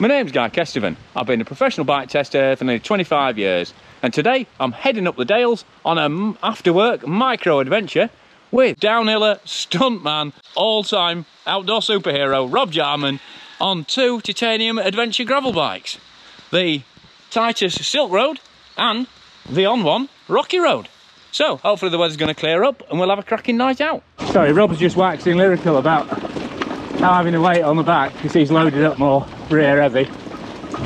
My name's Guy Kesteven. I've been a professional bike tester for nearly 25 years and today I'm heading up the Dales on a after work micro adventure with downhiller, stuntman, all-time outdoor superhero Rob Jarman on two titanium adventure gravel bikes. The Titus Silk Road and the On One Rocky Road. So hopefully the weather's going to clear up and we'll have a cracking night out. Sorry, Rob's just waxing lyrical about how having a weight on the back because he's loaded up more rear heavy.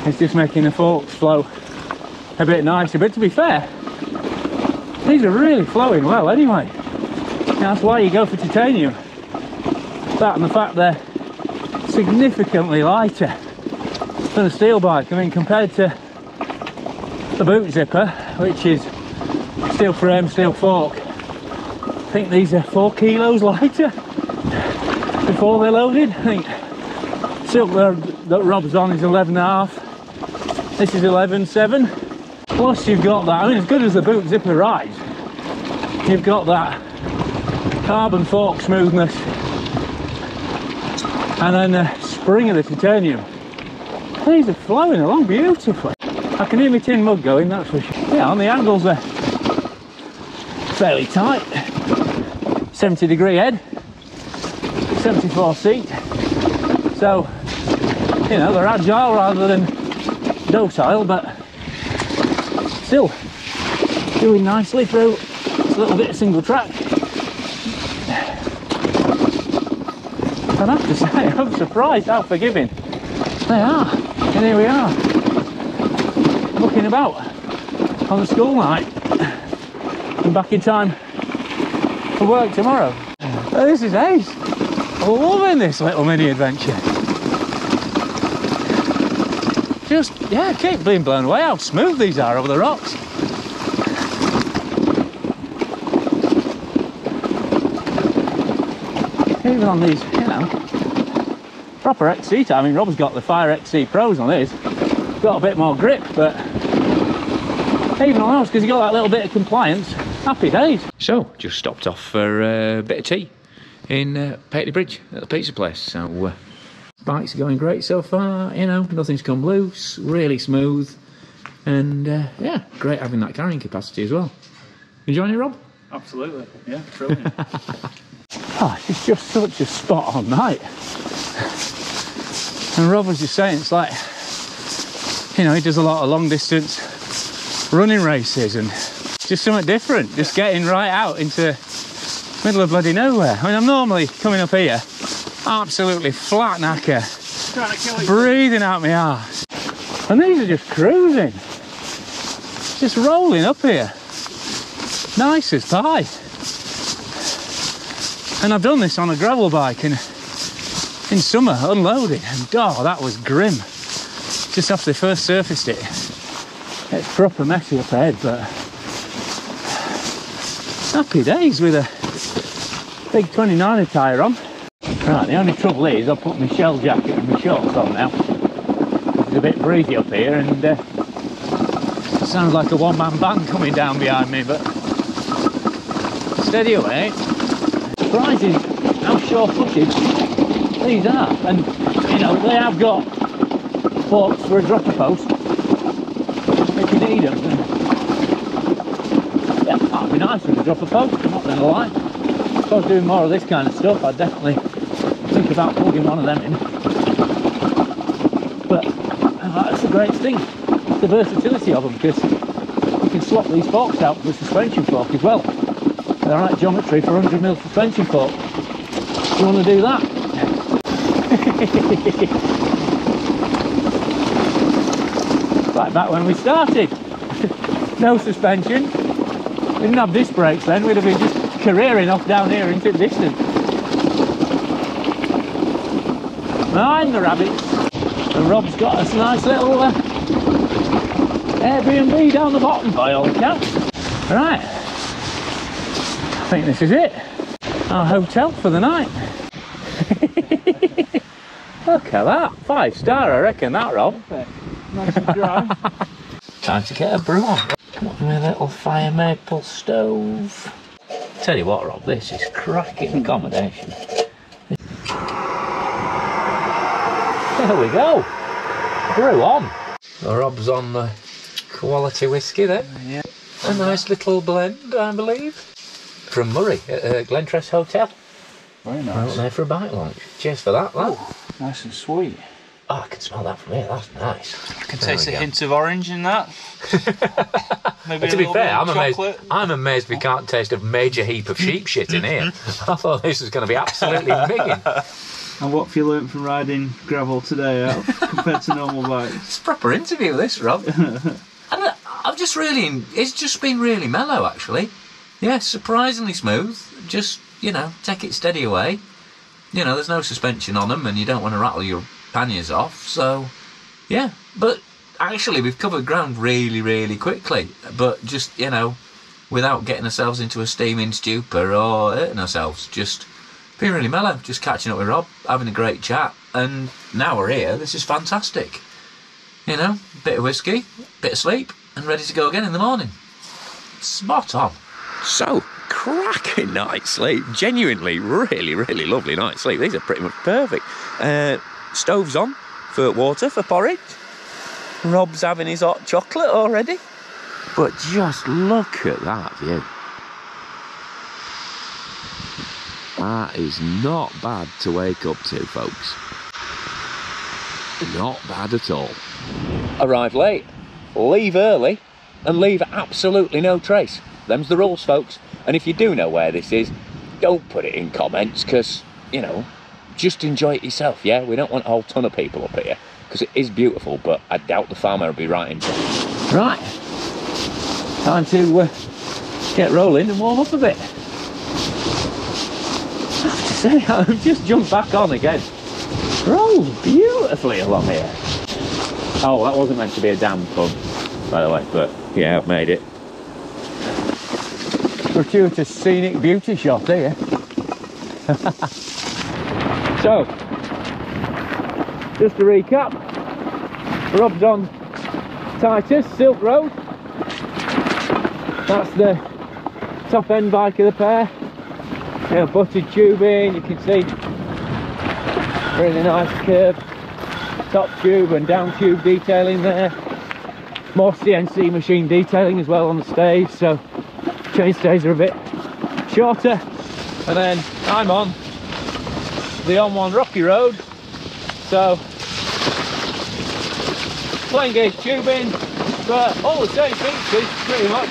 It's just making the forks flow a bit nicer. But to be fair, these are really flowing well anyway. That's why you go for titanium. That and the fact they're significantly lighter than a steel bike. I mean, compared to the Bootzipper, which is steel frame, steel fork, I think these are four kilos lighter before they're loaded. I think silk that Rob's on is 11 and a half. This is 11.7. Plus you've got that, I mean as good as the Bootzipper rides, you've got that carbon fork smoothness and then the spring of the titanium. These are flowing along beautifully. I can hear my tin mug going, that's for sure. Yeah, on the angles they're fairly tight. 70 degree head, 74 seat. So, you know, they're agile rather than docile, but still doing nicely through a little bit of single track. I have to say, I'm surprised how forgiving they are. And here we are, looking about on the school night and back in time for work tomorrow. This is ace. Loving this little mini adventure. Just, yeah, keep being blown away how smooth these are over the rocks. Even on these, you know, proper XC I mean, Rob's got the Fire XC Pros on this. Got a bit more grip, but even on those, because you got that little bit of compliance, happy days. So, just stopped off for uh, a bit of tea in uh, Pateley Bridge at the pizza place. So, uh, bikes are going great so far you know nothing's come loose really smooth and uh, yeah great having that carrying capacity as well. Enjoying it rob? Absolutely yeah brilliant. Oh, it's just such a spot on night. And rob was just saying it's like you know he does a lot of long distance running races and just something different just getting right out into middle of bloody nowhere i mean i'm normally coming up here absolutely flat knacker. Breathing out my ass. And these are just cruising. Just rolling up here. Nice as pie. And I've done this on a gravel bike in, in summer, unloaded. And oh, that was grim. Just after they first surfaced it. It's proper messy up ahead, but happy days with a big 29er tyre on. Right, the only trouble is I've put my shell jacket and my shorts on now. It's a bit breezy up here and uh, sounds like a one-man band coming down behind me, but steady away. Surprising how sure-footed these are. And, you know, they have got forks for a dropper post if you need them. Yeah, that'd be nice with a dropper post, not going to lie. I was doing more of this kind of stuff, I'd definitely think about plugging one of them in. But uh, that's the great thing, the versatility of them, because you can swap these forks out with the suspension fork as well. They're right geometry for 100mm suspension fork. You want to do that? like back when we started. no suspension. We didn't have disc brakes then, we'd have been just careering off down here into the distance. Mind the rabbits. And Rob's got us a nice little uh, Airbnb down the bottom by all accounts. Right. I think this is it. Our hotel for the night. Look at that. Five star, I reckon that, Rob. Nice and dry. Time to get a brew on. Got my little fire maple stove. Tell you what, Rob, this is cracking accommodation. There we go. Brew on. Rob's on the quality whiskey there. Yeah. A nice little blend, I believe. From Murray at uh, Glentress Hotel. Very Out nice. there for a bite lunch. Cheers for that, lad. Nice and sweet. Oh, I can smell that from here. That's nice. I can There taste a go. hint of orange in that. Maybe to be fair, I'm amazed. I'm amazed we can't taste a major heap of sheep shit in here. I thought this was going to be absolutely migging. And what have you learnt from riding gravel today Al, compared to normal bikes? It's a proper interview, this, Rob. and uh, I've just really, it's just been really mellow, actually. Yeah, surprisingly smooth. Just, you know, take it steady away. You know, there's no suspension on them and you don't want to rattle your panniers off. So, yeah. But actually, we've covered ground really, really quickly. But just, you know, without getting ourselves into a steaming stupor or hurting ourselves. Just being really mellow, just catching up with Rob, having a great chat. And now we're here. This is fantastic. You know, bit of whiskey, bit of sleep, and ready to go again in the morning. Spot on. So, cracking night's sleep. Genuinely, really, really lovely night's sleep. These are pretty much perfect. Uh, stoves on for water for porridge. Rob's having his hot chocolate already. But just look at that view. That is not bad to wake up to, folks. Not bad at all. Arrive late, leave early, and leave absolutely no trace. Them's the rules, folks. And if you do know where this is, don't put it in comments, because, you know, just enjoy it yourself, yeah? We don't want a whole ton of people up here, because it is beautiful, but I doubt the farmer will be right into it. Right, time to uh, get rolling and warm up a bit. I have to say, I've just jumped back on again. Roll beautifully along here. Oh, that wasn't meant to be a damn pun, by the way, but yeah, I've made it. Gratuitous scenic beauty shot here. so, just to recap, Rob's on Titus Silk Road. That's the top end bike of the pair. You know, butted tubing, you can see. Really nice curve top tube and down tube detailing there. More CNC machine detailing as well on the stays so chain stays are a bit shorter. And then I'm on the on one rocky road. So plain gauge tubing but all the same features pretty much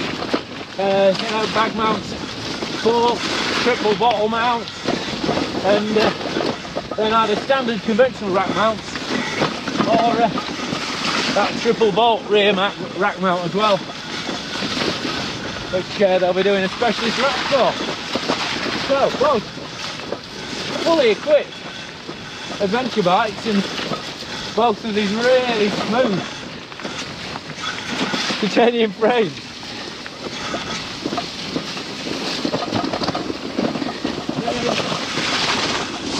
uh, you know bag mounts full triple bottle mounts and uh, then either standard conventional rack mounts or uh, that triple bolt rear rack mount as well which uh, they'll be doing a specialist rack for. So both fully equipped adventure bikes and of these really smooth titanium frame.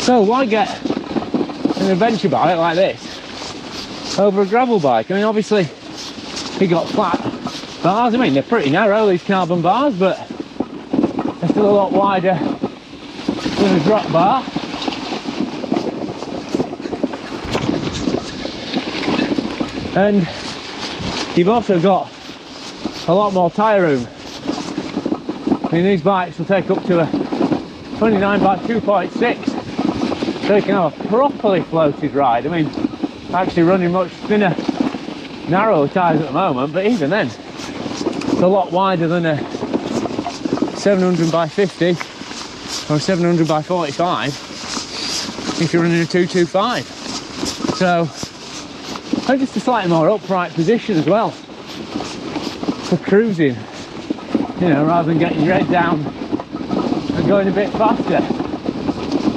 so why get an adventure bike like this over a gravel bike. I mean, obviously, he got flat bars. I mean, they're pretty narrow, these carbon bars, but they're still a lot wider than a drop bar. And you've also got a lot more tyre room. I mean, these bikes will take up to a 29 by 2.6 so you can have a properly floated ride. I mean, actually running much thinner, narrow tyres at the moment, but even then, it's a lot wider than a 700 by 50 or a 700 by 45 if you're running a 225. So, just a slightly more upright position as well for cruising, you know, rather than getting your head down and going a bit faster.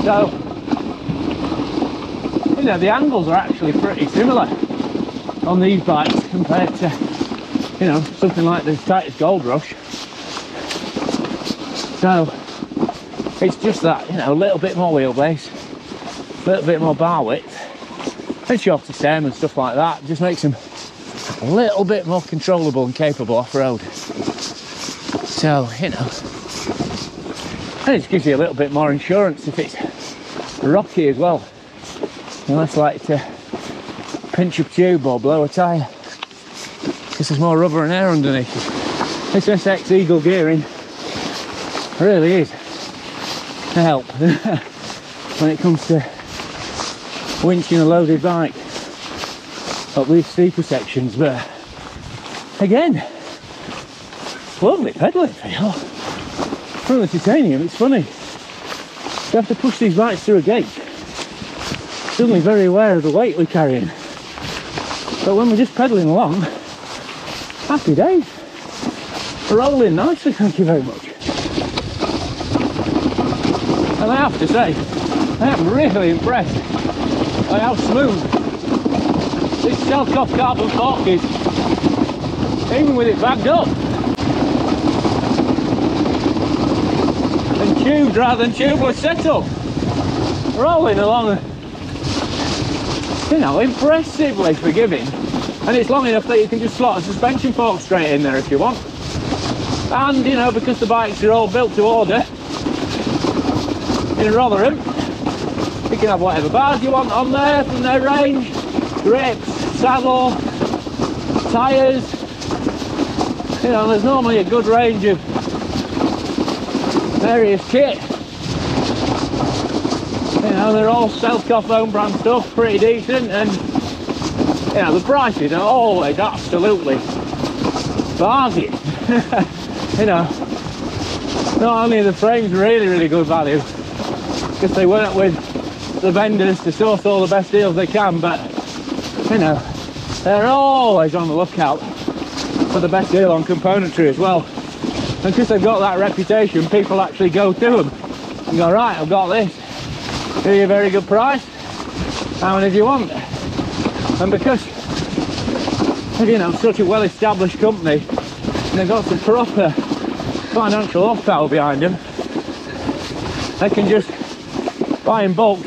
So, you know, the angles are actually pretty similar on these bikes compared to, you know, something like the Titus Gold Rush. So, it's just that, you know, a little bit more wheelbase, a little bit more bar width, and shorter stem and stuff like that. Just makes them a little bit more controllable and capable off-road. So, you know, and it gives you a little bit more insurance if it's rocky as well. You're less likely to pinch a tube or blow a tyre. Because there's more rubber and air underneath. This SX Eagle gearing really is a help when it comes to winching a loaded bike up these steeper sections. But again, lovely pedaling feel. From the titanium, it's funny. You have to push these bikes through a gate. Suddenly very aware of the weight we're carrying. But when we're just pedaling along, happy days. Rolling nicely, thank you very much. And I have to say, I am really impressed how smooth this Selcof carbon fork is, even with it bagged up. And tubed rather than tubeless setup. Rolling along, you know, impressively forgiving. And it's long enough that you can just slot a suspension fork straight in there if you want. And, you know, because the bikes are all built to order, in Rotherham, can have whatever bars you want on there from their range. Grips, saddle, tyres. You know, there's normally a good range of various kit. You know, they're all Selcof own brand stuff, pretty decent, and you know, the prices are always absolutely bargain. you know, not only the frames really, really good value, because they work with the vendors to source all the best deals they can, but you know, they're always on the lookout for the best deal on componentry as well. And because they've got that reputation, people actually go to them and go, right, I've got this. You a very good price. How many do you want? And because, you know, such a well-established company, and they've got some proper financial horsepower behind them, they can just buy in bulk,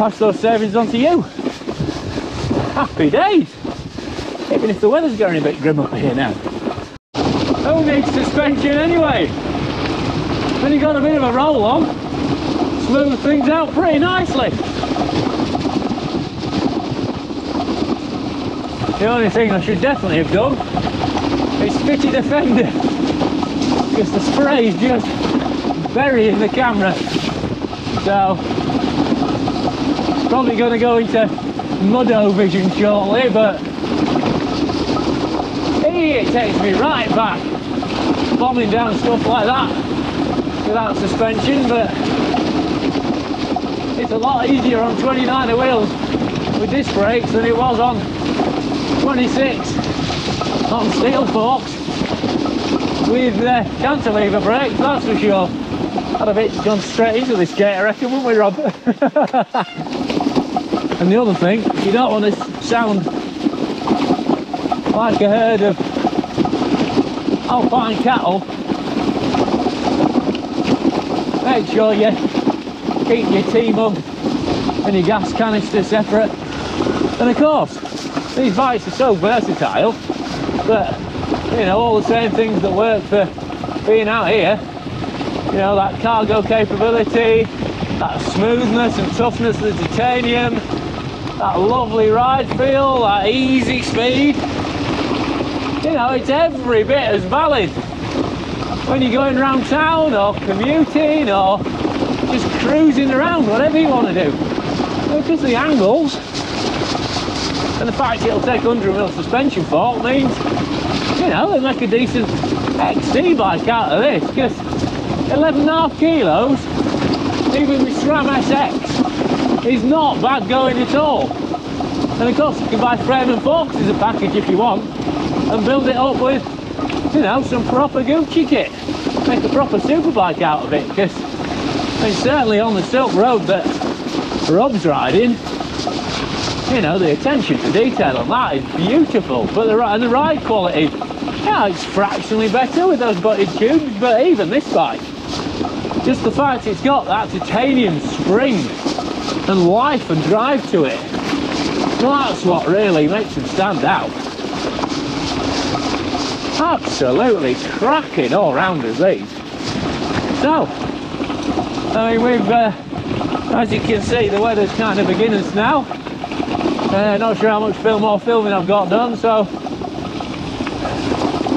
pass those savings on to you. Happy days! Even if the weather's getting a bit grim up here now. Who needs suspension anyway? When you got a bit of a roll on, smooth things out pretty nicely. The only thing I should definitely have done is fitted a fender because the spray is just burying the camera. So probably going to go into Mudo vision shortly, but it takes me right back bombing down stuff like that without suspension, but it's a lot easier on 29er wheels with disc brakes than it was on 26 on steel forks with uh, cantilever brakes, that's for sure. I'd have it gone straight into this gate, I reckon, wouldn't we, Rob? and the other thing, you don't want to sound like a herd of alpine cattle. Make sure you keep your T-mug and your gas canister separate. And of course, these bikes are so versatile that, you know, all the same things that work for being out here, you know, that cargo capability, that smoothness and toughness of the titanium, that lovely ride feel, that easy speed, you know, it's every bit as valid when you're going around town or commuting or just cruising around, whatever you want to do. Because the angles and the fact it'll take 100 mil suspension fork means, you know, they make a decent XC bike out of this. Because 11 and a half kilos, even with SRAM SX, is not bad going at all. And of course, you can buy frame and forks as a package if you want, and build it up with, you know, some proper Gucci kit. Make a proper superbike out of it, because it's certainly on the Silk Road that Rob's riding, you know, the attention to detail on that is beautiful. But the, and the ride quality, yeah, it's fractionally better with those butted tubes, but even this bike, just the fact it's got that titanium spring and life and drive to it, that's what really makes them stand out. Absolutely cracking all rounders these. So, I mean, we've, uh, as you can see, the weather's kind of beginning now. Uh, not sure how much film more filming I've got done, so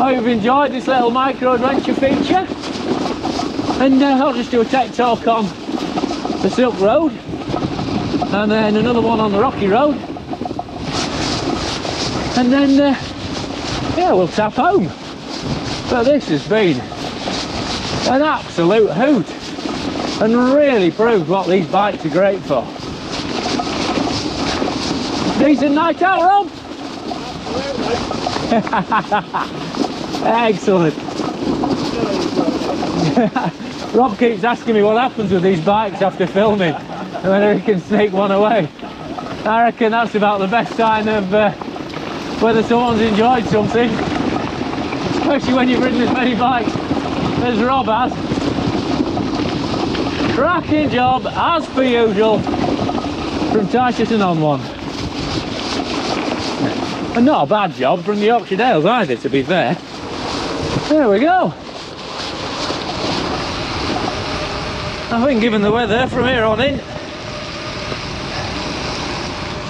I hope you've enjoyed this little micro adventure feature. And uh, I'll just do a tech talk on the Silk Road and then another one on the Rocky Road. And then, uh, yeah, we'll tap home. But this has been an absolute hoot and really proved what these bikes are great for. Decent night out, Rob? Excellent. Rob keeps asking me what happens with these bikes after filming and whether he can sneak one away. I reckon that's about the best sign of uh, whether someone's enjoyed something, especially when you've ridden as many bikes as Rob has. Cracking job, as per usual, from Titus and on one. And not a bad job from the Yorkshire Dales either, to be fair. There we go. I think given the weather from here on in,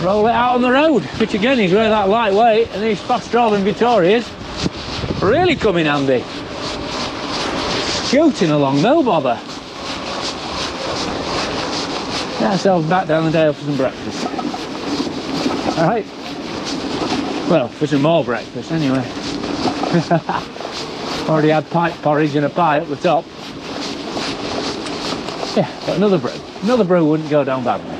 roll it out on the road, which again is where that lightweight and these fast rolling Vittorias really come in handy. Shooting along, no bother. Get ourselves back down the dale for some breakfast. Alright. Well, for some more breakfast anyway. Already had pipe porridge and a pie up the top. Yeah, but another brew. Another brew wouldn't go down badly.